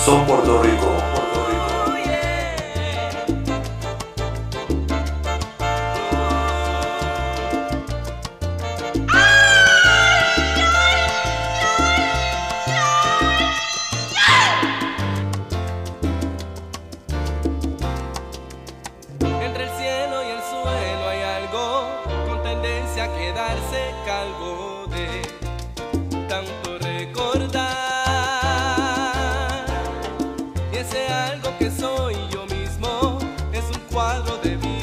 Son Puerto Rico. cuadro de mí.